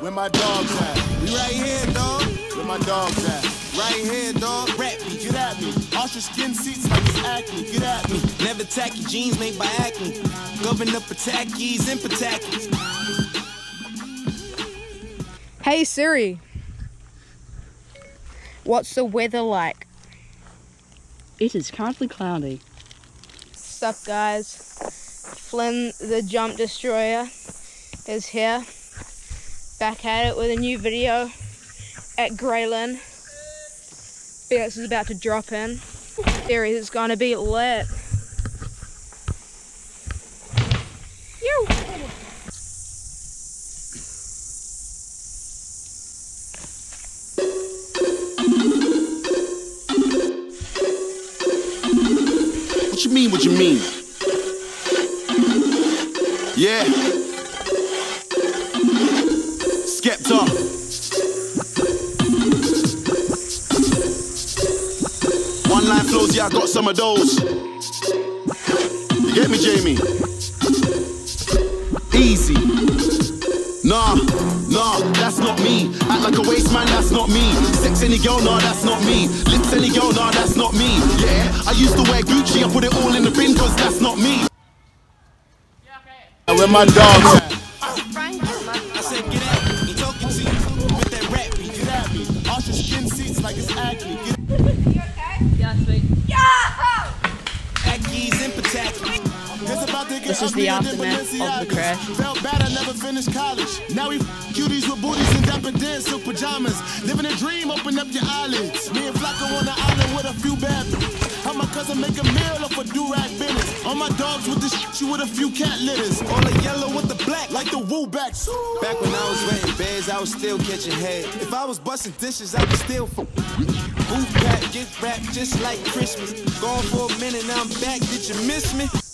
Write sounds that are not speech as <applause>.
Where my dogs at? We right here, dog. Where my dogs at? Right here, dog. Rap me, get at me. Ultra skin seats like it's acne, get at me. Never tacky jeans made by acne. Govern up attackies and patakis. Hey Siri, what's the weather like? It is currently cloudy. Sup guys? Flynn the Jump Destroyer is here. Back at it with a new video at Grey Lynn. Felix is about to drop in. Series is gonna be lit. What you mean, what you mean? Yeah. Skepta. One line flows, yeah, I got some of those. You get me, Jamie? Easy. Nah, nah, that's not me. Act like a waste man, that's not me. Sex any girl, nah, that's not me. Lips any girl, nah, that's not me. Yeah, I used to wear Gucci, I put it all in the bin, cause that's not me. Where my dogs skin seats like it's acne. Get <laughs> Ackies and patakis. It's about to get This is the aftermath of the crash. Felt bad I never finished college. Now we cuties with booties and dapper dance silk pajamas. Living a dream, open up your eyelids. Me and Flacko on the island with a few bad How my cousin make a meal off a do-rag business. All my dogs with the shit you with a few cat litters. All the yellow with the black. The woo backs. Back when I was renting beds, I was still catching head. If I was busting dishes, I was still for booth pack, gift wrap just like Christmas. Gone for a minute, now I'm back. Did you miss me?